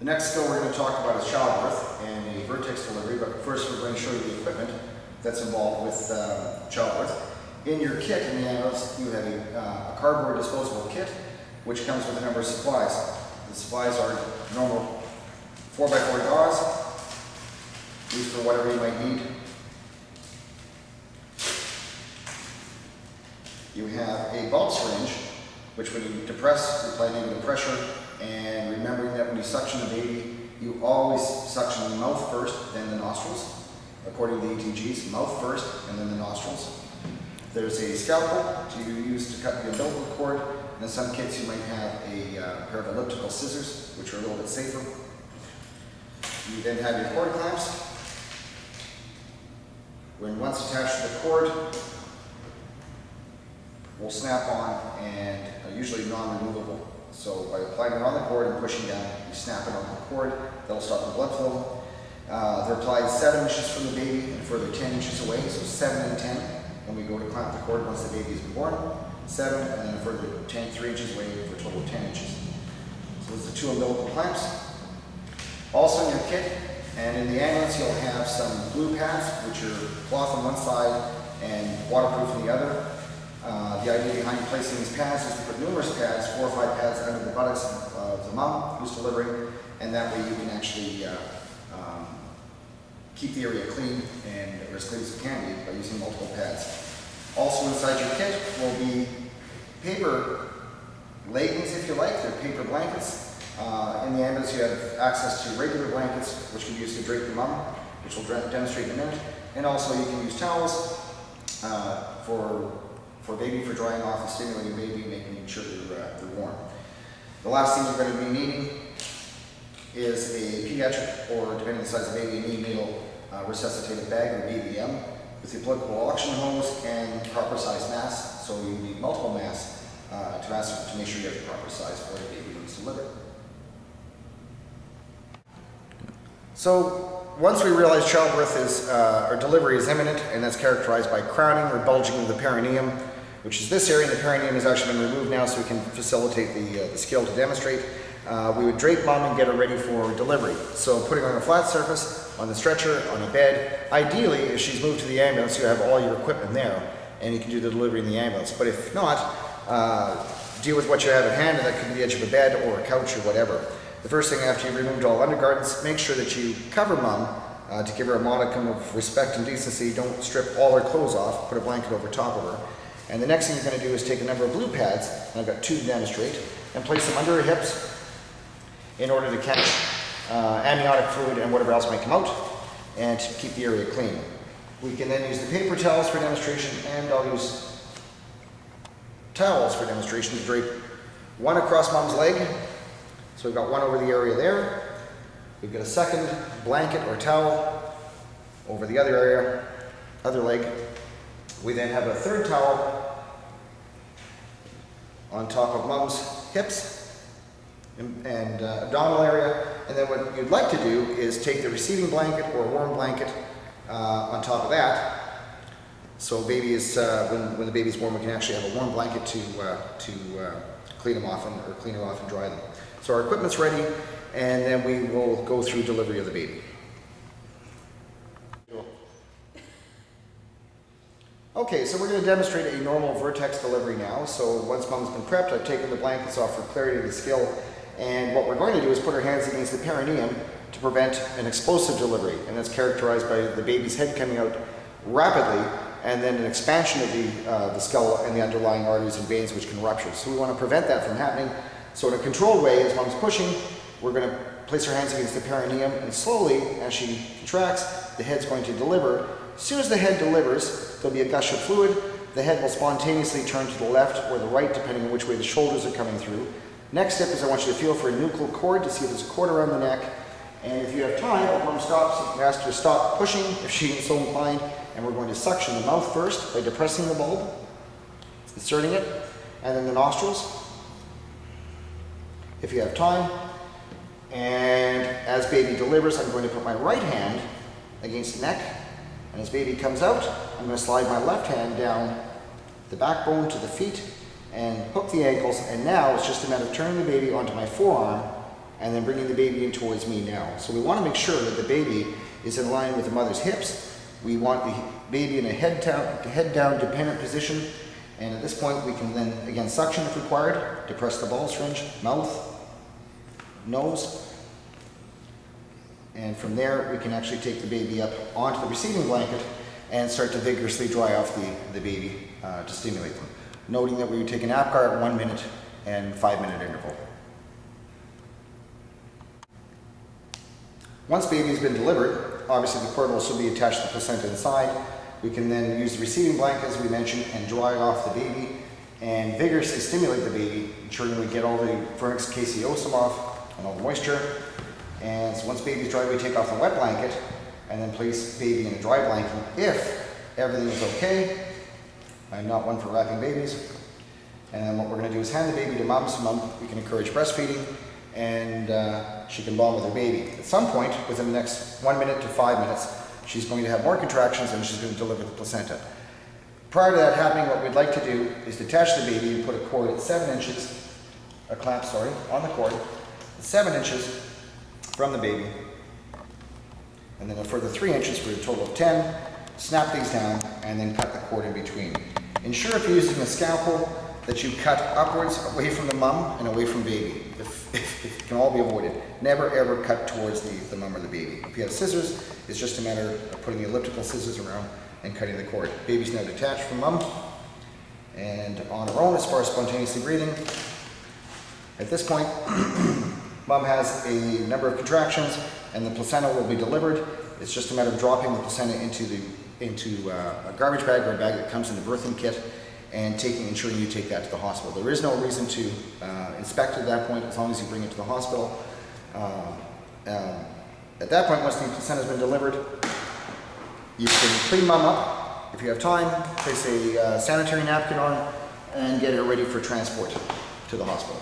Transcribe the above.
The next skill we're going to talk about is childbirth and a vertex delivery, but first we're going to show you the equipment that's involved with um, childbirth. In your kit in the ambulance, you have a, uh, a cardboard disposable kit, which comes with a number of supplies. The supplies are normal 4x4 gauze, used for whatever you might need. You have a bulb syringe, which when you depress, you apply negative pressure, and remembering that when you suction a baby, you always suction the mouth first, then the nostrils. According to the ETGs, mouth first, and then the nostrils. There's a scalpel to use to cut the umbilical cord, and in some kits you might have a uh, pair of elliptical scissors, which are a little bit safer. You then have your cord clamps. When once attached to the cord, will snap on and are usually non-removable. So by applying it on the cord and pushing down, you snap it on the cord, that'll stop the blood flow. Uh, they're applied 7 inches from the baby and further 10 inches away, so 7 and 10 when we go to clamp the cord once the baby is born. 7 and then further 10, 3 inches away for a total of 10 inches. So those are the two umbilical clamps. Also in your kit and in the ambulance you'll have some blue pads which are cloth on one side and waterproof on the other. Uh, the idea behind placing these pads is to put numerous pads, four or five pads under the buttocks of the mom who's delivering, and that way you can actually uh, um, keep the area clean and as clean as it can be by using multiple pads. Also inside your kit will be paper leggings if you like, they're paper blankets. Uh, in the ambulance you have access to regular blankets which can be used to drape the mom, which we'll demonstrate in a minute, and also you can use towels uh, for for baby for drying off and stimulating baby, making sure they're, uh, they're warm. The last thing we're going to be needing is a pediatric or depending on the size of the baby, a neonatal uh, resuscitated bag or BVM with the applicable oxygen hose and proper size mask. So you need multiple masks uh, to, to make sure you have the proper size for the baby when it's delivered. So once we realize childbirth is, uh, or delivery is imminent, and that's characterized by crowning or bulging of the perineum, which is this area, and the perineum has actually been removed now so we can facilitate the, uh, the skill to demonstrate. Uh, we would drape mom and get her ready for delivery. So putting her on a flat surface, on the stretcher, on a bed. Ideally, if she's moved to the ambulance, you have all your equipment there, and you can do the delivery in the ambulance. But if not, uh, deal with what you have at hand, and that could be the edge of a bed or a couch or whatever. The first thing after you've removed all undergarments, make sure that you cover mom uh, to give her a modicum of respect and decency. Don't strip all her clothes off, put a blanket over top of her. And the next thing you're going to do is take a number of blue pads, and I've got two to demonstrate, and place them under her hips in order to catch uh, amniotic fluid and whatever else might come out, and to keep the area clean. We can then use the paper towels for demonstration, and I'll use towels for demonstration to drape one across mom's leg. So we've got one over the area there. We've got a second blanket or towel over the other area, other leg. We then have a third towel on top of mom's hips and, uh, abdominal area. And then what you'd like to do is take the receiving blanket or warm blanket uh, on top of that. So baby is, uh, when, when the baby's warm, we can actually have a warm blanket to, uh, to uh, clean them off and, or clean them off and dry them. So our equipment's ready, and then we will go through delivery of the baby. Okay, so we're going to demonstrate a normal vertex delivery now. So once mom's been prepped, I've taken the blankets off for clarity of the skill. And what we're going to do is put our hands against the perineum to prevent an explosive delivery. And that's characterized by the baby's head coming out rapidly and then an expansion of the, uh, the skull and the underlying arteries and veins which can rupture. So we want to prevent that from happening. So in a controlled way, as mom's pushing, we're going to place our hands against the perineum and slowly, as she contracts, the head's going to deliver. As soon as the head delivers, there'll be a gush of fluid. The head will spontaneously turn to the left or the right, depending on which way the shoulders are coming through. Next step is I want you to feel for a nuchal cord to see if there's a cord around the neck. And if you have time, mom stops, you can ask her to stop pushing if she so inclined. And we're going to suction the mouth first by depressing the bulb, inserting it, and then the nostrils if you have time. And as baby delivers, I'm going to put my right hand against the neck. And as baby comes out, I'm going to slide my left hand down the backbone to the feet and hook the ankles. And now it's just a matter of turning the baby onto my forearm and then bringing the baby in towards me now. So we want to make sure that the baby is in line with the mother's hips. We want the baby in a head down, head down dependent position. And at this point, we can then, again, suction if required, depress the bulb syringe, mouth, nose, and from there, we can actually take the baby up onto the receiving blanket and start to vigorously dry off the, the baby uh, to stimulate them. Noting that we would take an APGAR at one minute and five minute interval. Once baby has been delivered, obviously the cord will still be attached to the placenta inside. We can then use the receiving blanket, as we mentioned, and dry off the baby and vigorously stimulate the baby, ensuring we get all the vernix caseosum off and all the moisture. And so once baby's dry, we take off the wet blanket and then place baby in a dry blanket if everything is okay. I'm not one for wrapping babies. And then what we're gonna do is hand the baby to mom so mom, we can encourage breastfeeding and uh, she can bond with her baby. At some point, within the next one minute to five minutes, she's going to have more contractions and she's going to deliver the placenta. Prior to that happening, what we'd like to do is detach the baby and put a cord at seven inches, a clamp, sorry, on the cord, seven inches from the baby, and then a further three inches for a total of 10. Snap these down and then cut the cord in between. Ensure if you're using a scalpel that you cut upwards away from the mum and away from baby. If, if, if it can all be avoided. Never ever cut towards the, the mum or the baby. If you have scissors, it's just a matter of putting the elliptical scissors around and cutting the cord. Baby's now detached from mum and on her own as far as spontaneously breathing. At this point, mom has a number of contractions and the placenta will be delivered. It's just a matter of dropping the placenta into the into uh, a garbage bag or a bag that comes in the birthing kit and taking, ensuring you take that to the hospital. There is no reason to uh, inspect at that point as long as you bring it to the hospital. Uh, um, at that point, once the placenta has been delivered, you can clean mom up. If you have time, place a uh, sanitary napkin on and get it ready for transport to the hospital.